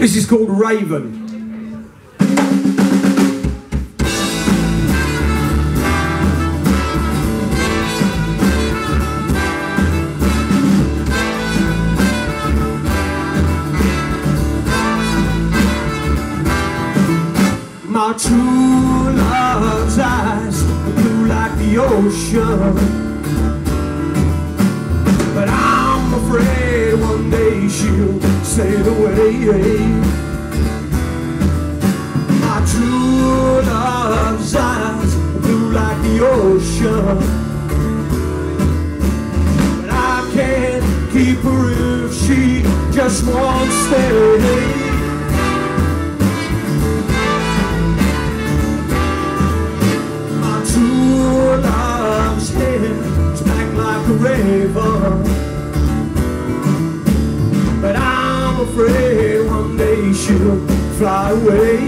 This is called Raven. My true love's eyes blue like the ocean. Sail away. My true love's eyes blue like the ocean. But I can't keep her if she just won't stay. My true love's head is like a raven. Afraid one day she'll fly away.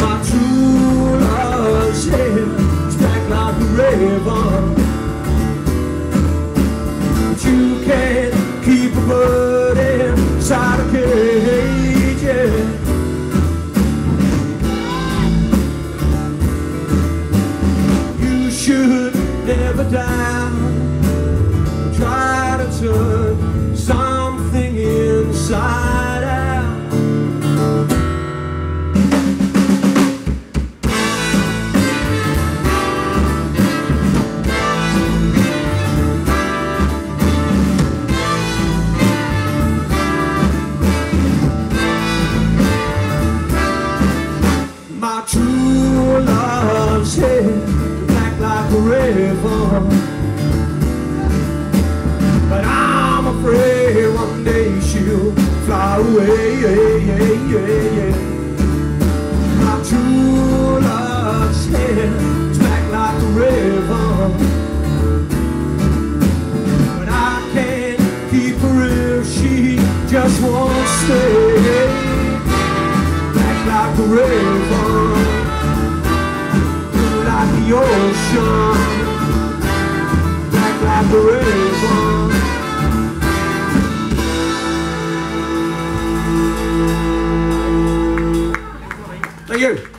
My true love's head is back like a raven. But you can't keep a bird inside a cage. yeah. You should never doubt. But I'm afraid one day she'll fly away. My true love's head is black like a river. But I can't keep her if she just won't stay back like a river, like the ocean, there is one. Thank you.